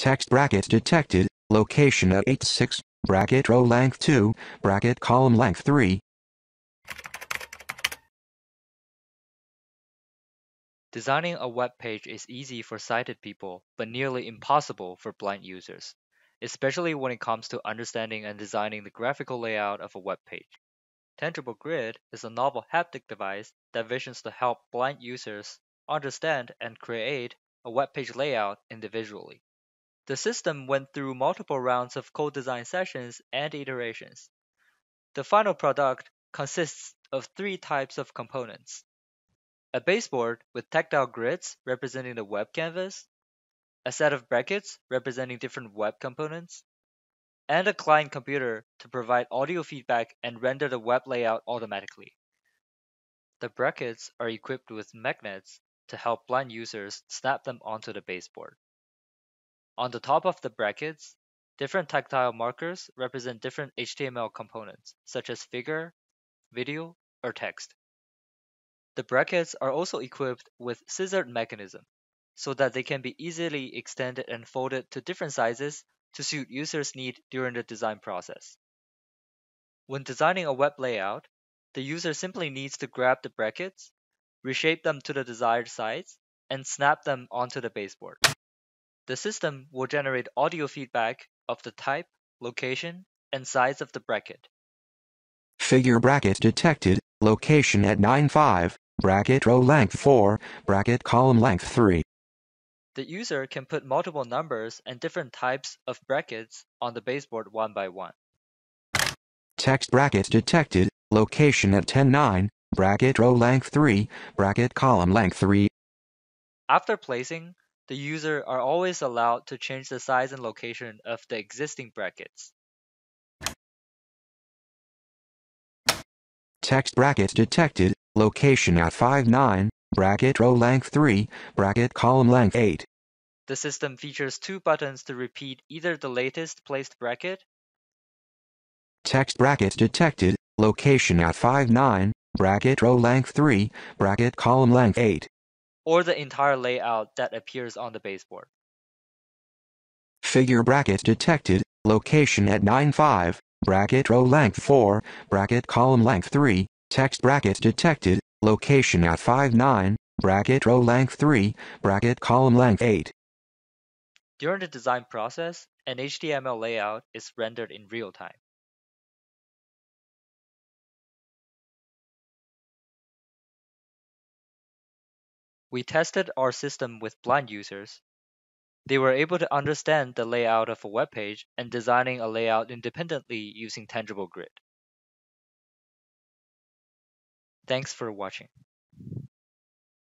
Text bracket detected, location at 86, bracket row length 2, bracket column length 3. Designing a web page is easy for sighted people, but nearly impossible for blind users, especially when it comes to understanding and designing the graphical layout of a web page. Tangible Grid is a novel haptic device that visions to help blind users understand and create a web page layout individually. The system went through multiple rounds of co-design sessions and iterations. The final product consists of three types of components a baseboard with tactile grids representing the web canvas, a set of brackets representing different web components, and a client computer to provide audio feedback and render the web layout automatically. The brackets are equipped with magnets to help blind users snap them onto the baseboard. On the top of the brackets, different tactile markers represent different HTML components, such as figure, video, or text. The brackets are also equipped with scissored mechanism, so that they can be easily extended and folded to different sizes to suit users' need during the design process. When designing a web layout, the user simply needs to grab the brackets, reshape them to the desired size, and snap them onto the baseboard. The system will generate audio feedback of the type, location, and size of the bracket. Figure bracket detected, location at 9.5, bracket row length 4, bracket column length 3. The user can put multiple numbers and different types of brackets on the baseboard one by one. Text bracket detected, location at 10.9, bracket row length 3, bracket column length 3. After placing, the user are always allowed to change the size and location of the existing brackets. Text bracket detected, location at 5.9, bracket row length 3, bracket column length 8. The system features two buttons to repeat either the latest placed bracket. Text bracket detected, location at 5.9, bracket row length 3, bracket column length 8. Or the entire layout that appears on the baseboard. Figure bracket detected, location at 9.5, bracket row length 4, bracket column length 3, text bracket detected, location at 5.9, bracket row length 3, bracket column length 8. During the design process, an HTML layout is rendered in real time. We tested our system with blind users. They were able to understand the layout of a web page and designing a layout independently using Tangible Grid. Thanks for watching.